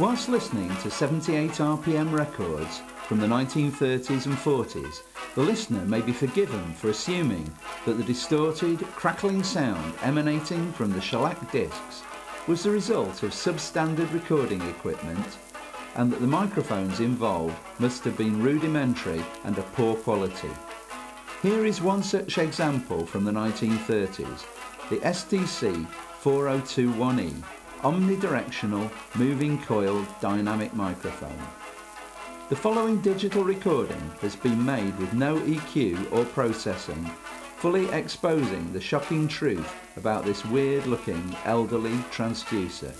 Whilst listening to 78 RPM records from the 1930s and 40s, the listener may be forgiven for assuming that the distorted, crackling sound emanating from the shellac discs was the result of substandard recording equipment and that the microphones involved must have been rudimentary and of poor quality. Here is one such example from the 1930s, the STC 4021E omnidirectional moving coil dynamic microphone. The following digital recording has been made with no EQ or processing, fully exposing the shocking truth about this weird looking elderly transducer.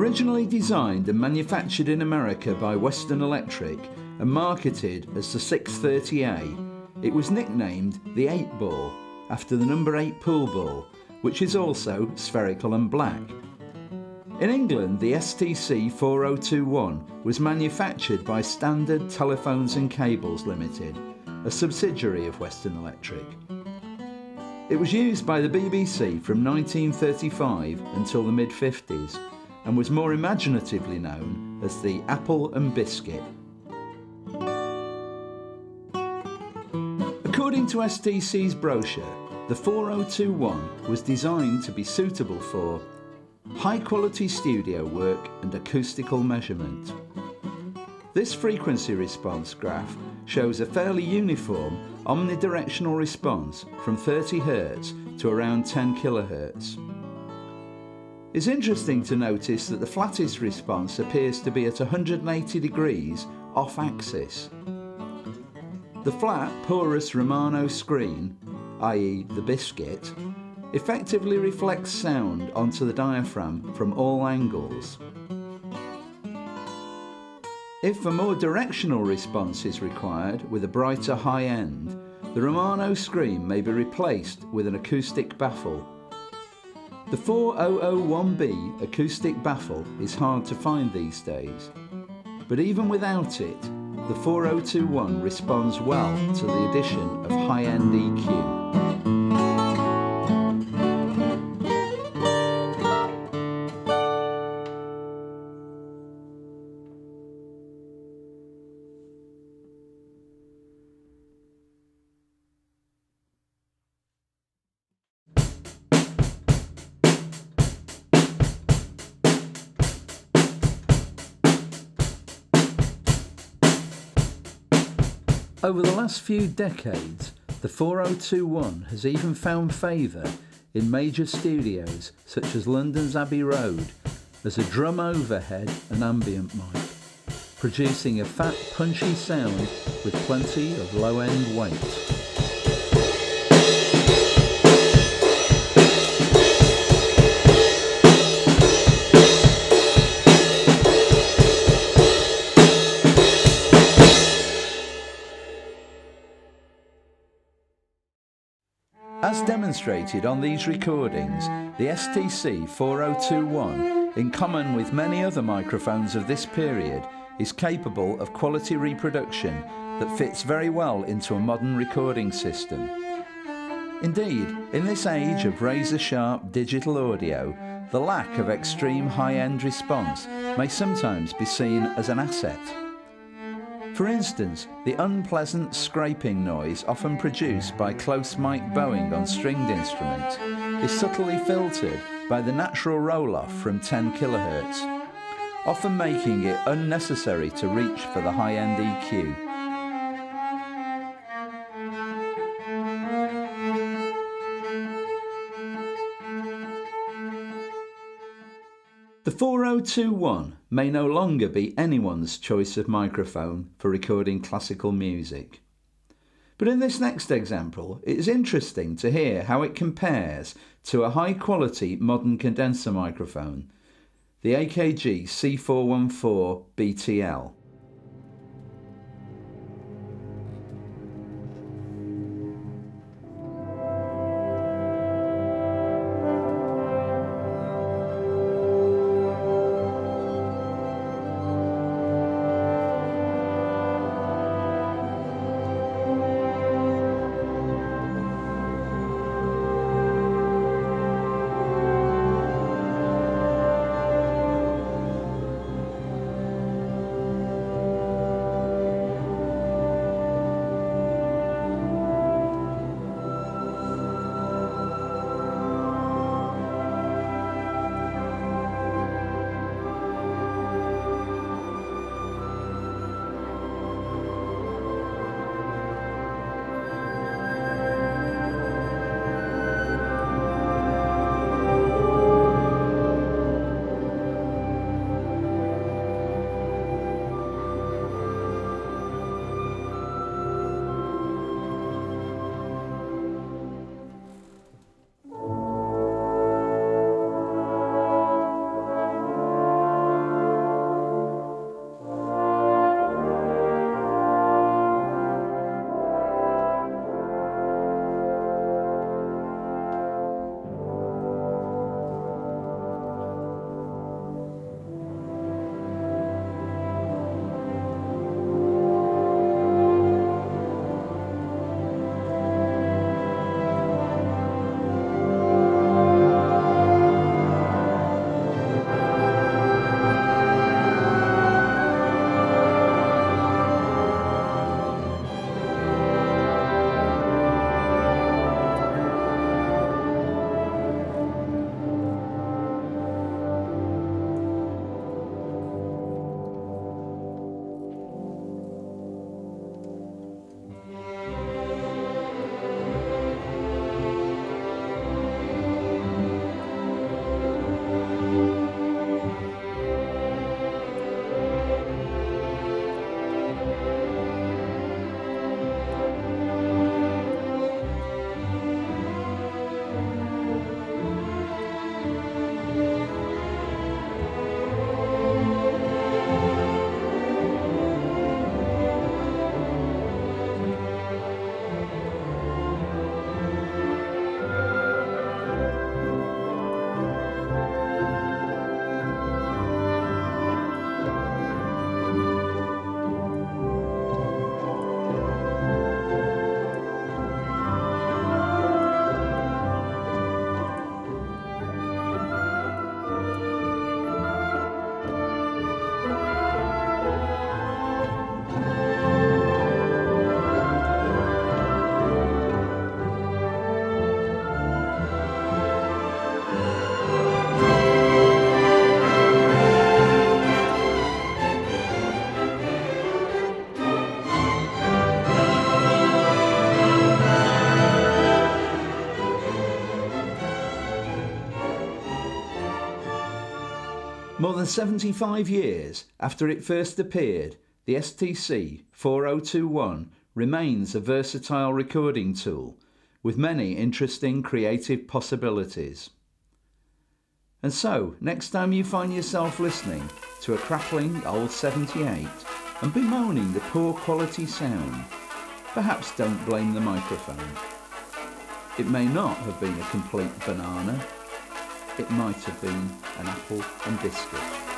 Originally designed and manufactured in America by Western Electric and marketed as the 630A, it was nicknamed the 8 ball after the number 8 pool ball, which is also spherical and black. In England, the STC 4021 was manufactured by Standard Telephones and Cables Limited, a subsidiary of Western Electric. It was used by the BBC from 1935 until the mid 50s and was more imaginatively known as the Apple and Biscuit. According to STC's brochure, the 4021 was designed to be suitable for high quality studio work and acoustical measurement. This frequency response graph shows a fairly uniform omnidirectional response from 30 Hz to around 10 kHz. It's interesting to notice that the flattest response appears to be at 180 degrees off axis. The flat porous Romano screen, i.e. the biscuit, effectively reflects sound onto the diaphragm from all angles. If a more directional response is required with a brighter high end, the Romano screen may be replaced with an acoustic baffle the 4001B acoustic baffle is hard to find these days, but even without it, the 4021 responds well to the addition of high-end EQ. Over the last few decades, the 4021 has even found favour in major studios such as London's Abbey Road as a drum overhead and ambient mic, producing a fat, punchy sound with plenty of low-end weight. Demonstrated on these recordings, the STC 4021, in common with many other microphones of this period, is capable of quality reproduction that fits very well into a modern recording system. Indeed, in this age of razor-sharp digital audio, the lack of extreme high-end response may sometimes be seen as an asset. For instance, the unpleasant scraping noise often produced by close mic bowing on stringed instruments is subtly filtered by the natural roll-off from 10 kHz, often making it unnecessary to reach for the high-end EQ. The 4021 may no longer be anyone's choice of microphone for recording classical music. But in this next example, it is interesting to hear how it compares to a high quality modern condenser microphone, the AKG C414 BTL. More than 75 years after it first appeared, the STC 4021 remains a versatile recording tool with many interesting creative possibilities. And so, next time you find yourself listening to a crackling old 78 and bemoaning the poor quality sound, perhaps don't blame the microphone. It may not have been a complete banana, it might have been an apple and biscuit.